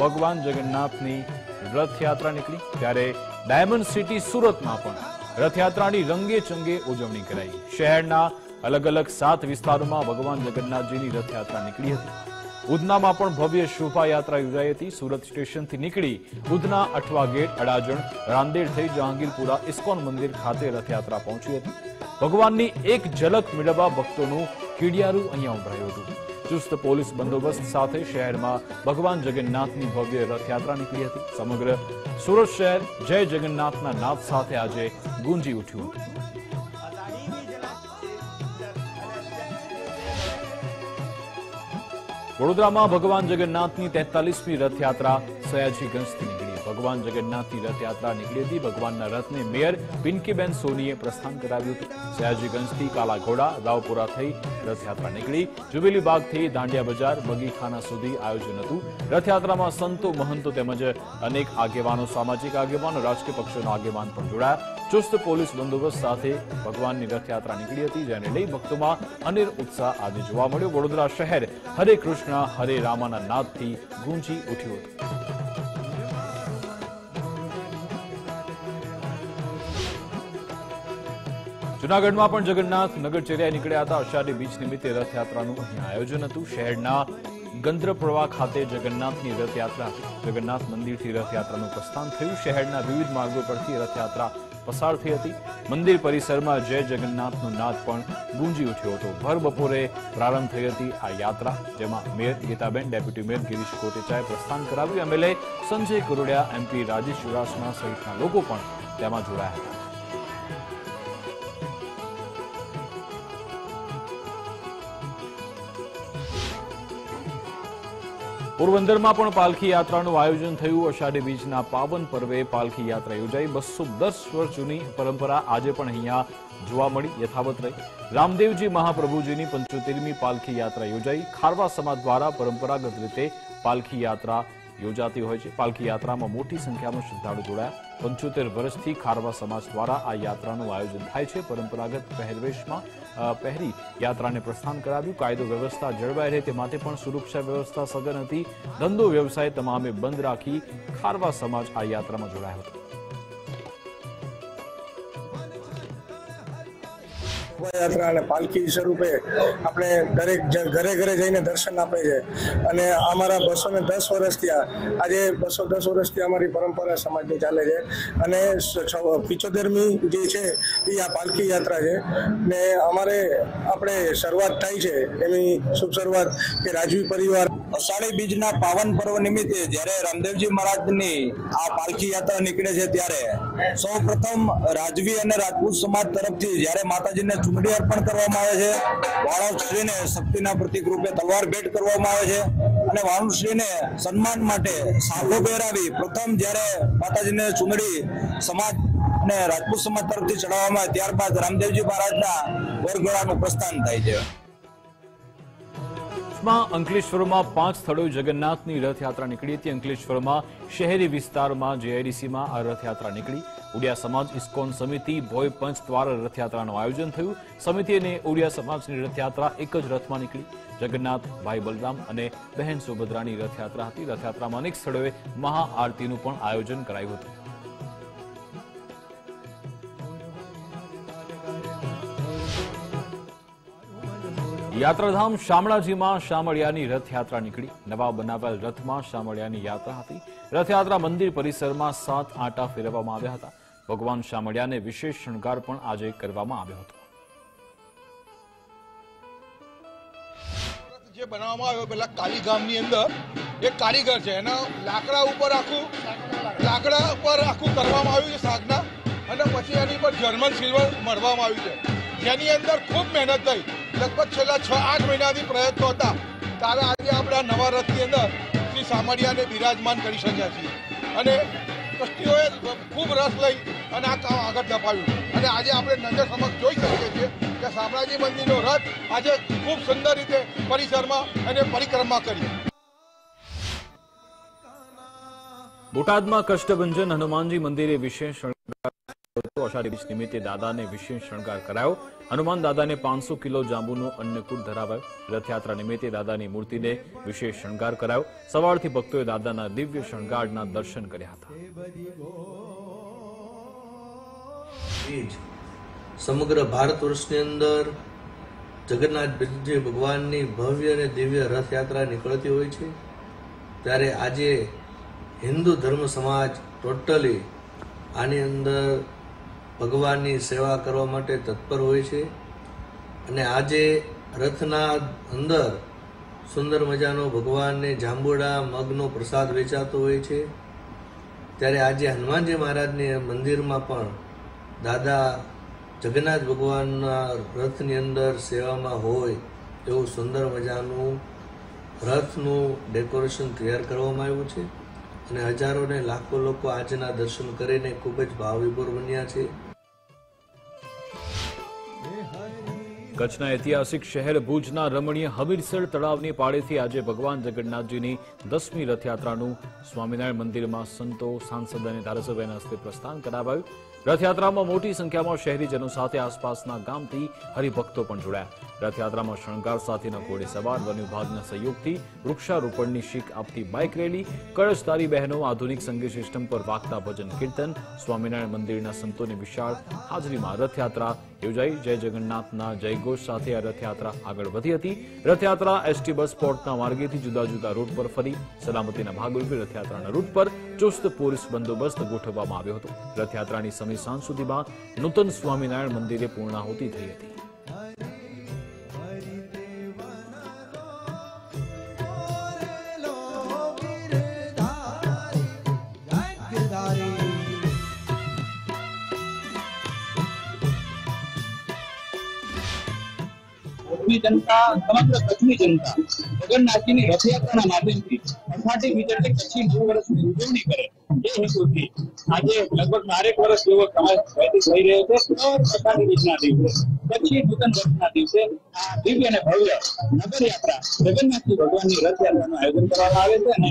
ભગવાન જગન્નાથની રથયાત્રા નીકળી, ત્યારે ડાયમંડ સિટી સુરતમાં પણ રથયાત્રાની રંગે ચંગે ઉજવણી કરાઈ. શહેરના અલગ અલગ સાત વિસ્તારોમાં ભગવાન જગન્નાથજીની રથયાત્રા નીકળી હતી. ઉધનામાં પણ ભવ્ય શોભાયાત્રા યોજાઈ હતી. સુરત સ્ટેશનથી નીકળી ઉધના અઠવા ગેટ, અડાજણ, રાંદેર થઈ જહાંગીરપુરા ઇસ્કોન મંદિર ખાતે રથયાત્રા પહોંચી હતી. ભગવાનની એક ઝલક મેળવવા ભક્તોનું કીડિયારું અહીંયા ઉભરાયું હતું. ચુસ્ત પોલીસ બંદોબસ્ત સાથે શહેરમાં ભગવાન જગન્નાથની ભવ્ય રથયાત્રા નીકળી હતી. સમગ્ર સુરત શહેર જય જગન્નાથના નાદ સાથે આજે ગુંજી ઉઠ્યું હતું. વડોદરામાં ભગવાન જગન્નાથની તેતાલીસમી રથયાત્રા સયાજીગંજથી નીકળી ભગવાન જગન્નાથની રથયાત્રા નીકળી હતી. ભગવાનના રથને મેયર પિંકીબેન સોનીએ પ્રસ્થાન કરાવ્યું હતું. સયાજીગંજથી કાલા ઘોડા રાવપુરા થઈ રથયાત્રા નીકળી. જુબેલી બાગથી દાંડિયા બજાર બગીખાના સુધી આયોજન હતું. રથયાત્રામાં સંતો, મહંતો તેમજ અનેક આગેવાનો, સામાજિક આગેવાનો, રાજકીય પક્ષોના આગેવાન પણ જોડાયા. ચુસ્ત પોલીસ બંદોબસ્ત સાથે ભગવાનની રથયાત્રા નીકળી હતી, જેને લઈ ભક્તોમાં અનેર ઉત્સાહ આજે જોવા મળ્યો. વડોદરા શહેર હરે કૃષ્ણ, હરે રામાના નાદથી ગુંજી ઉઠ્યું હતું. જુનાગઢમાં પણ જગન્નાથ નગરચર્યા નીકળ્યા હતા. અષાઢી બીજ નિમિત્તે રથયાત્રાનું અહીં આયોજન હતું. શહેરના ગંદ્રપ્રવાહ ખાતે જગન્નાથની રથયાત્રા, જગન્નાથ મંદિરથી રથયાત્રાનું પ્રસ્થાન થયું. શહેરના વિવિધ માર્ગો પરથી રથયાત્રા પસાર થઈ હતી. મંદિર પરિસરમાં જય જગન્નાથનો નાદ પણ ગુંજી ઉઠ્યો હતો. ભર બપોરે પ્રારંભ થઈ હતી આ યાત્રા, જેમાં mayor Gitaben, deputy mayor Girish કોટેચાએ પ્રસ્થાન કરાવ્યું. એમએલએ સંજય કરોડિયા એમપી રાજેશ ચુડાસમા સહિતના લોકો પણ તેમાં જોડાયા હતા. પોરબંદરમાં પણ પાલખી યાત્રાનું આયોજન થયું. અષાઢી બીજના પાવન પર્વે પાલખી યાત્રા યોજાઈ. બસો દસ વર્ષ જૂની પરંપરા આજે પણ અહીંયા જોવા મળી, યથાવત રહી. રામદેવજી મહાપ્રભુજીની પંચોતેરમી પાલખી યાત્રા યોજાઈ. ખારવા સમાજ દ્વારા પરંપરાગત રીતે પાલખી યાત્રા યોજાતી હોય છે. પાલકી યાત્રામાં મોટી સંખ્યામાં શ્રદ્ધાળુ જોડાયા. પંચોતેર વર્ષથી ખારવા સમાજ દ્વારા આ યાત્રાનું આયોજન થાય છે. પરંપરાગત પહેરવેશમાં પહેરી યાત્રાને પ્રસ્થાન કરાવ્યું. કાયદો વ્યવસ્થા જળવાઈ રહે તે માટે પણ સુરક્ષા વ્યવસ્થા સઘન હતી. ધંધો વ્યવસાય તમામે બંધ રાખી ખારવા સમાજ આ યાત્રામાં જોડાયો હતો. શોભાયાત્રા અને પાલખી સ્વરૂપે આપણે દરેક ઘરે ઘરે જઈને દર્શન આપે છે. અને અમારા બસો ને દસ વર્ષથી આજે બસો દસ વર્ષથી અમારી પરંપરા સમાજની ચાલે છે. અને પિચોતેરમી જે છે એ આ પાલખી યાત્રા છે. ને અમારે આપણે શરૂઆત થાય છે. એની શુભ શરૂઆત કે રાજવી પરિવાર અષાઢી બીજના પાવન પર્વ નિમિત્તે જ્યારે રામદેવજી મહારાજની આ પાલખી યાત્રા નીકળે છે ત્યારે. સૌ પ્રથમ રાજવી અને રાજપૂત સમાજ તરફથી જ્યારે માતાજીને ચુંદડી અર્પણ કરવામાં આવે છે. વાણવશ્રીને શક્તિના પ્રતિક રૂપે તલવાર ભેટ કરવામાં આવે છે. અને વાણવશ્રીને સન્માન માટે સાલો પહેરાવી પ્રથમ જ્યારે માતાજીને ચૂંટણી સમાજ અને રાજપૂત સમાજ તરફથી ચડાવવામાં આવે ત્યારબાદ રામદેવજી મહારાજના વરઘોડાનું પ્રસ્થાન થાય છે. માં અંકલેશ્વરમાં પાંચ સ્થળોએ જગન્નાથની રથયાત્રા નીકળી હતી. અંકલેશ્વરમાં શહેરી વિસ્તારમાં જેઆઈડીસીમાં આ રથયાત્રા નીકળી. ઉડિયા સમાજ ઇસ્કોન સમિતિ, ભોય પંચ દ્વારા રથયાત્રાનું આયોજન થયું. સમિતિ અને ઉડિયા સમાજની રથયાત્રા એક જ રથમાં નીકળી. જગન્નાથ, ભાઈ બલરામ અને બહેન સુભદ્રાની રથયાત્રા હતી. રથયાત્રામાં અનેક સ્થળોએ મહાઆરતીનું પણ આયોજન કરાયું હતું. યાત્રાધામ શામળાજીમાં શામળિયાની રથયાત્રા નીકળી. નવા બનાવેલ રથમાં શામળિયાની યાત્રા હતી. રથયાત્રા મંદિર પરિસરમાં સાત આંટા ફેરવવામાં આવ્યા હતા. ભગવાન શામળિયાને વિશેષ શણગાર પણ આજે કરવામાં આવ્યો હતો. જે બનાવવામાં આવ્યો પેલા કાલી ગામની અંદર એક કારીગર છે. એના લાકડા ઉપર આખું, લાકડા ઉપર આખું કરવામાં આવ્યું છે સાગના અને પછી એની પર જર્મન સિલ્વર મળવામાં આવ્યું છે. જેની અંદર ખૂબ મહેનત થઈ. લગભગ છેલ્લા છ આઠ મહિનાથી પ્રયત્નો હતા. ત્યારે આજે આપણે નવા રથની અંદર શ્રી સામડિયાને બિરાજમાન કરી શક્યા છીએ. અને ટ્રસ્ટીઓએ ખૂબ રસ લઈ અને આ કામ આગળ ધપાવ્યું. અને આજે આપણે નજર સમક્ષ જોઈ શકીએ છીએ કે શામળાજી મંદિરનો રથ આજે ખૂબ સુંદર રીતે પરિસરમાં અને પરિક્રમા કરી. બોટાદમાં કષ્ટભંજન હનુમાનજી મંદિરે વિશેષ. અષાઢી બીજ નિમિત્તે દાદાને વિશેષ શણગાર કરાયો. હનુમાન દાદાને પાંચસો કિલો જાંબુનો અન્નકૂટ ધરાવાયો. રથયાત્રા નિમિત્તે દાદાની મૂર્તિને વિશેષ શણગાર કરાયો. સવારથી ભક્તોએ દાદાના દિવ્ય શણગારના દર્શન કર્યા હતા. સમગ્ર ભારત વર્ષની અંદર જગન્નાથ જગન્નાથજી ભગવાનની ભવ્ય અને દિવ્ય રથયાત્રા નીકળતી હોય છે. ત્યારે આજે હિન્દુ ધર્મ સમાજ ટોટલી આની અંદર ભગવાનની સેવા કરવા માટે તત્પર હોય છે. અને આજે રથના અંદર સુંદર મજાનો ભગવાનને જાંબુડા મગનો પ્રસાદ વેચાતો હોય છે. ત્યારે આજે હનુમાનજી મહારાજને મંદિરમાં પણ દાદા જગન્નાથ ભગવાનના રથની અંદર સેવામાં હોય એવું સુંદર મજાનું રથનું ડેકોરેશન તૈયાર કરવામાં આવ્યું છે. અને હજારો ને લાખો લોકો આજના દર્શન કરીને ખૂબ જ ભાવવિભોર બન્યા છે. કચ્છના ઐતિહાસિક શહેર ભુજના રમણીય હમીરસર તળાવની પાળેથી આજે ભગવાન જગન્નાથજીની દસમી રથયાત્રાનું સ્વામિનારાયણ મંદિરમાં સંતો, સાંસદ અને ધારાસભ્યના હસ્તે પ્રસ્થાન કરાવાયું. રથયાત્રામાં મોટી સંખ્યામાં શહેરીજનો સાથે આસપાસના ગામથી હરિભક્તો પણ જોડાયા. રથયાત્રામાં શણગાર સાથેના ઘોડે સવાર વન વિભાગના સહયોગથી વૃક્ષારોપણની શીખ આપતી બાઇક રેલી, કળશધારી બહેનો, આધુનિક સંગીત સિસ્ટમ પર વાગતા ભજન કીર્તન, સ્વામિનારાયણ મંદિરના સંતોની વિશાળ હાજરીમાં રથયાત્રા યોજાઈ. જય જગન્નાથના જયઘોષ સાથે આ રથયાત્રા આગળ વધી હતી. રથયાત્રા એસટી બસ પોર્ટના માર્ગેથી જુદા જુદા રૂટ પર ફરી સલામતીના ભાગરૂપે રથયાત્રાના રૂટ પર ચુસ્ત પોલીસ બંદોબસ્ત ગોઠવવામાં આવ્યો હતો. રથયાત્રાની સમય સાંજ સુધીમાં નૂતન સ્વામિનારાયણ મંદિરે પૂર્ણાહુતિ થઈ હતી. કચ્છની જનતા, સમગ્ર કચ્છની જનતા જગન્નાથજીની રથયાત્રાના માધ્યમથી અષાઢી બીજ કચ્છી નવ વર્ષની ઉજવણી કરે. એ હેતુથી આજે લગભગ બારેક વર્ષ જેવો સમાજ થઈ રહ્યો છે. દર અષાઢી બીજના દિવસે, કચ્છી નૂતન વર્ષના દિવસે આ દિવ્ય અને ભવ્ય નગર યાત્રા જગન્નાથજી ભગવાનની રથયાત્રાનું આયોજન કરવામાં આવે છે અને